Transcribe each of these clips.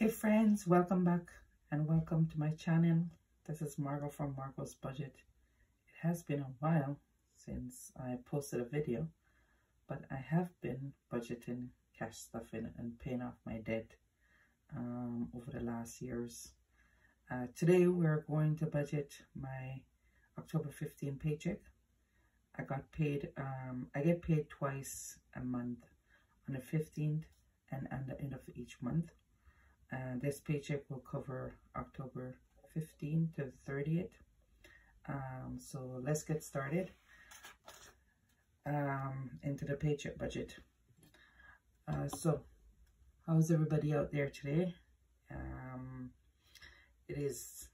Hey friends, welcome back and welcome to my channel. This is Margo from Margo's Budget. It has been a while since I posted a video, but I have been budgeting, cash stuffing and paying off my debt um, over the last years. Uh, today we're going to budget my October 15 paycheck. I got paid, um, I get paid twice a month on the 15th and at the end of each month. And this paycheck will cover October 15th to 30th. Um, so let's get started um, into the paycheck budget. Uh, so how's everybody out there today? Um, it is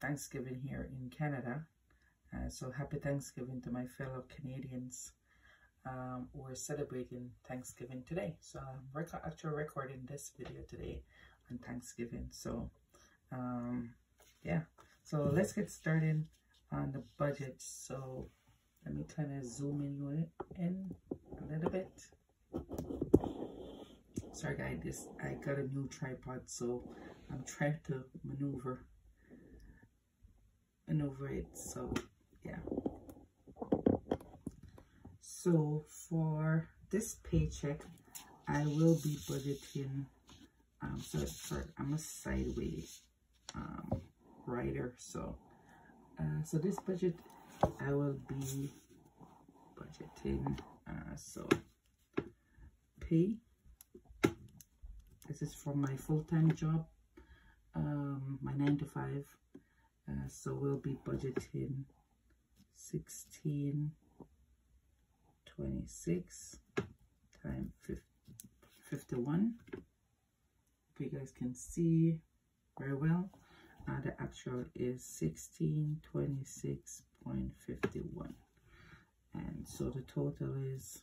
Thanksgiving here in Canada. Uh, so happy Thanksgiving to my fellow Canadians um, we're celebrating Thanksgiving today. So I'm rec actually recording this video today on Thanksgiving. So um, yeah, so let's get started on the budget. So let me kind of zoom in in a little bit. Sorry guys, this I got a new tripod, so I'm trying to maneuver maneuver it. So yeah. So for this paycheck, I will be budgeting, um, so for, I'm a sideways um, writer. So, uh, so this budget, I will be budgeting, uh, so pay. This is for my full-time job, um, my nine to five. Uh, so we'll be budgeting 16 26 times 51 if you guys can see very well. Uh, the actual is 1626.51 and so the total is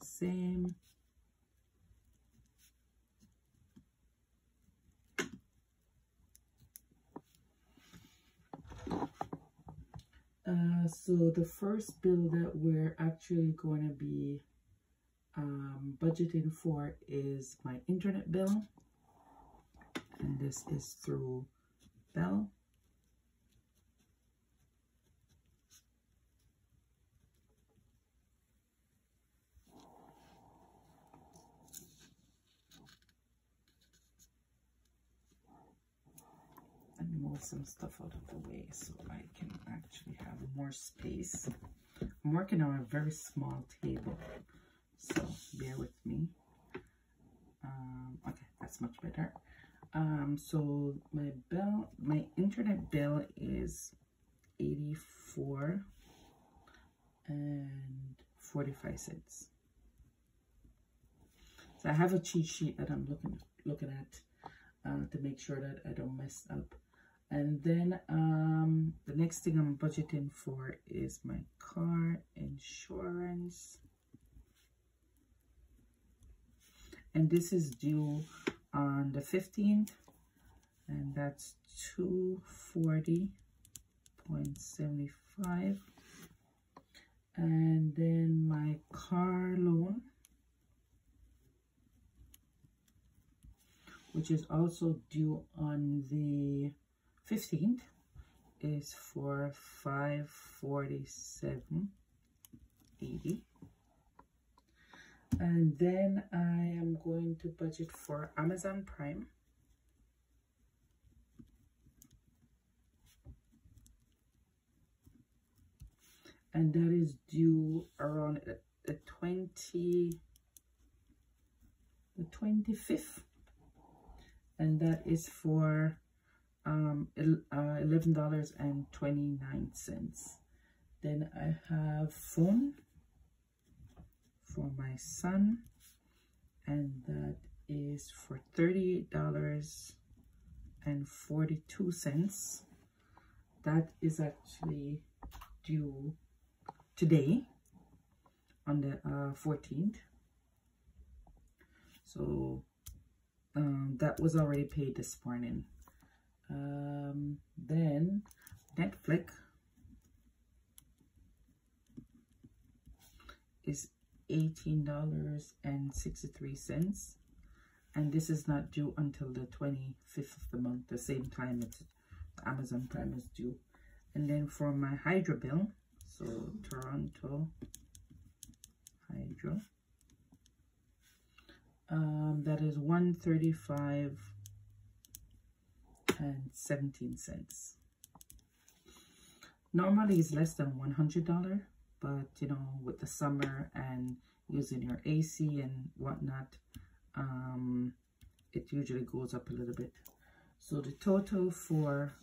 the same. Uh, so the first bill that we're actually going to be um, budgeting for is my internet bill. And this is through Bell. Let me move some stuff out of the way so I can actually have more space. I'm working on a very small table, so bear with me. Um, okay, that's much better. Um, so my bill, my internet bill is 84 and 45 cents. So I have a cheat sheet that I'm looking looking at uh, to make sure that I don't mess up. And then um, the next thing I'm budgeting for is my car insurance. And this is due on the 15th. And that's 240.75. And then my car loan. Which is also due on the 15th is for 547.80 and then I am going to budget for Amazon Prime. And that is due around the 20 the 25th and that is for um, uh, $11.29. Then I have phone for my son, and that is for $38.42. That is actually due today on the uh, 14th. So um, that was already paid this morning. Um, then Netflix is $18.63. and this is not due until the 25th of the month the same time it's amazon prime is due and then for my hydro bill so toronto hydro um, that is 135 and 17 cents normally it's less than $100 but you know with the summer and using your AC and whatnot, um, it usually goes up a little bit. So the total for,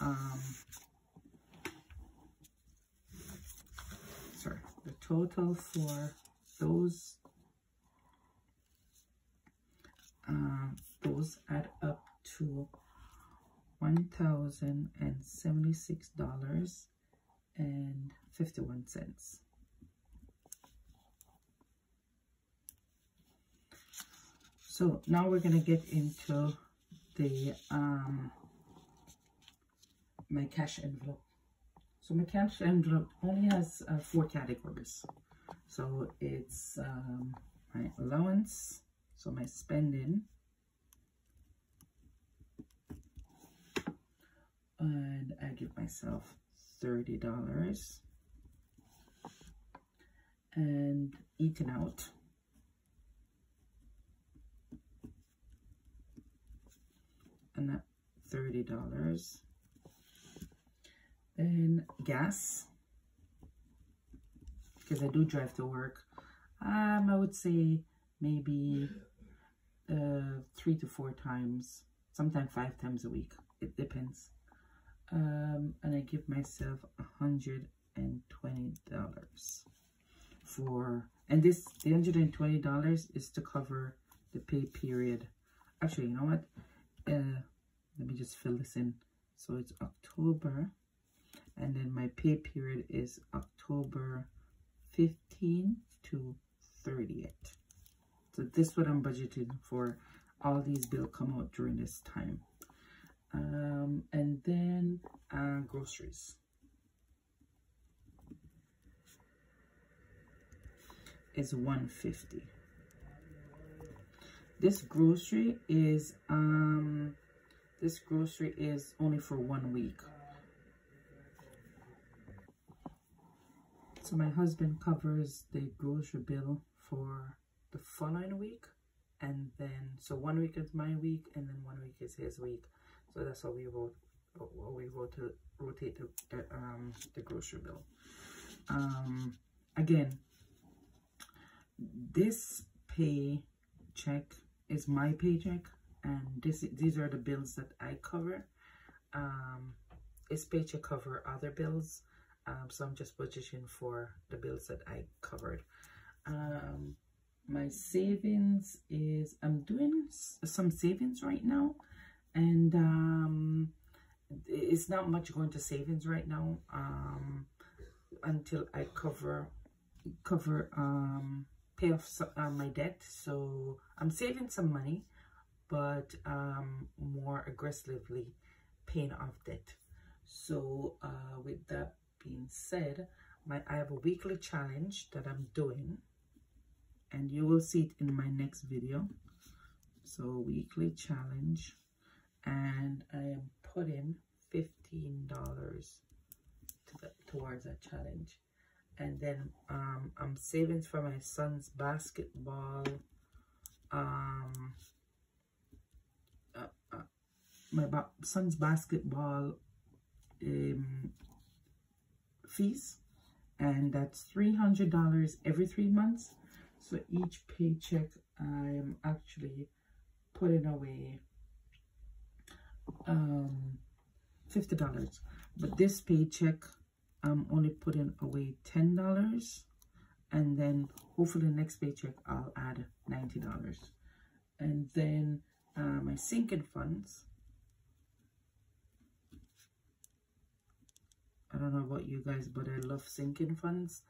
um, sorry, the total for those, uh, those add up to $1,076.51. So now we're going to get into the um, my cash envelope. So my cash envelope only has uh, four categories. So it's um, my allowance, so my spending, and I give myself $30 and eating out and that $30 then gas. Because I do drive to work. Um I would say maybe uh three to four times sometimes five times a week. It depends. Um, and I give myself a hundred and twenty dollars for and this the hundred and twenty dollars is to cover the pay period. Actually you know what uh let me just fill this in so it's October and then my pay period is October 15 to 30th so this is what I'm budgeting for all these bills come out during this time um, and then uh, groceries. Is 150. This grocery is um this grocery is only for one week. So my husband covers the grocery bill for the following week and then so one week is my week and then one week is his week so that's how we wrote we wrote to rotate the, the um the grocery bill. Um again, this pay check is my paycheck and this these are the bills that I cover. Um this paycheck cover other bills. Um, so I'm just budgeting for the bills that I covered. Um, my savings is, I'm doing some savings right now and um, it's not much going to savings right now um, until I cover cover um, pay off uh, my debt. So I'm saving some money, but um, more aggressively paying off debt. So uh, with that being said, my I have a weekly challenge that I'm doing, and you will see it in my next video. So weekly challenge and I am putting $15 to the, towards that challenge. And then um, I'm saving for my son's basketball, um, uh, uh, my ba son's basketball um, fees. And that's $300 every three months. So each paycheck, I am actually putting away um, $50. But this paycheck, I'm only putting away $10. And then hopefully next paycheck, I'll add $90. And then uh, my sinking funds. I don't know about you guys, but I love sinking funds.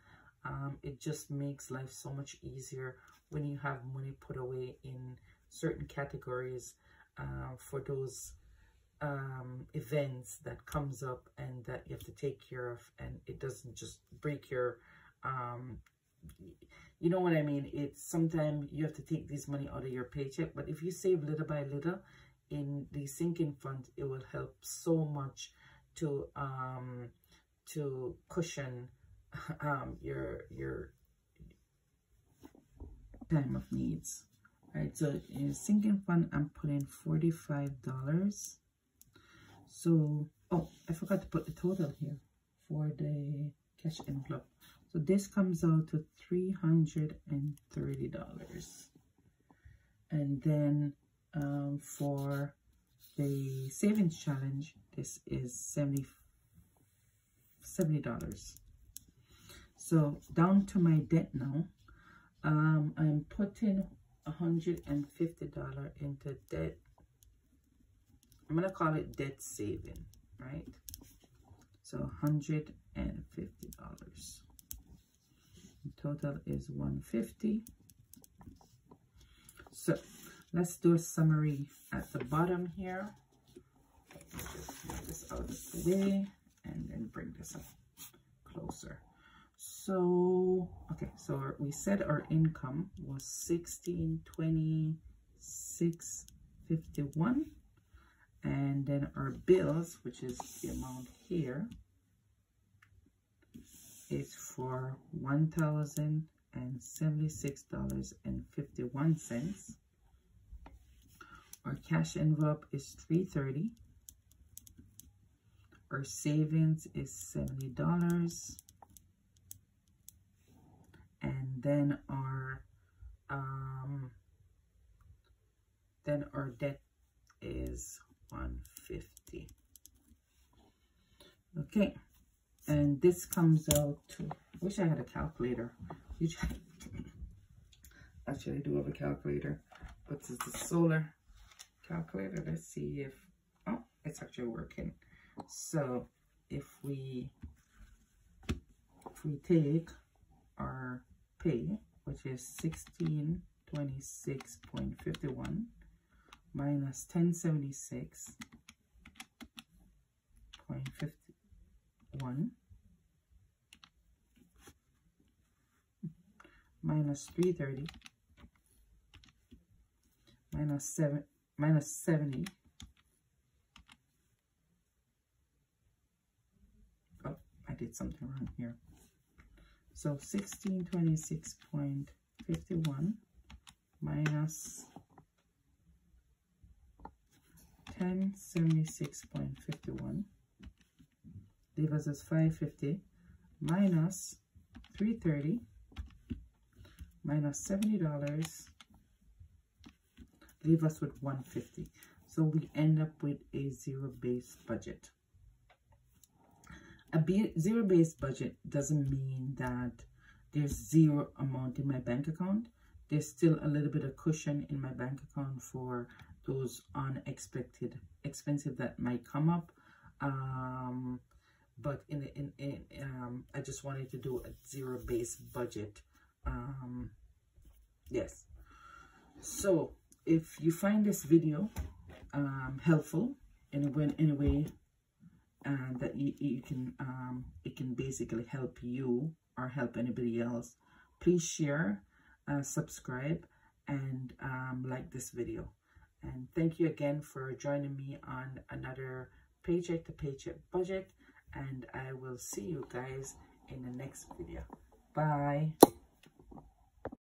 Um, it just makes life so much easier when you have money put away in certain categories uh, for those um, events that comes up and that you have to take care of and it doesn't just break your um, you know what I mean? It's sometimes you have to take this money out of your paycheck, but if you save little by little in the sinking fund, it will help so much to um to cushion um your your time of needs. All right, so in sinking fund, I'm putting $45. So, oh, I forgot to put the total here for the cash envelope. So this comes out to $330. And then um, for the savings challenge, this is 70 $70. So down to my debt now. Um, I'm putting $150 into debt. I'm going to call it debt saving, right? So $150 total is 150 so let's do a summary at the bottom here. Just move this out of the way and then bring this up closer. So okay so we said our income was 1626.51 and then our bills which is the amount here is for $1,076.51. Our cash envelope is 330 Our savings is $70. And then our um then our debt is 150 okay and this comes out to I wish I had a calculator. Actually I do have a calculator. But it's a solar calculator. Let's see if oh it's actually working. So if we if we take our pay which is 1626.51 minus 1076.51 minus 330 minus 7 minus 70 oh I did something wrong here. So 1626.51 minus 1076.51 leave us as 550 minus 330 minus $70 leave us with 150 so we end up with a zero-based budget. A zero-based budget doesn't mean that there's zero amount in my bank account. There's still a little bit of cushion in my bank account for those unexpected expenses that might come up. Um, but in, in, in um, I just wanted to do a zero-based budget. Um, yes. So if you find this video um, helpful in a in a way uh, that you, you can um, it can basically help you or help anybody else please share uh, subscribe and um, like this video and thank you again for joining me on another paycheck to paycheck budget and I will see you guys in the next video. Bye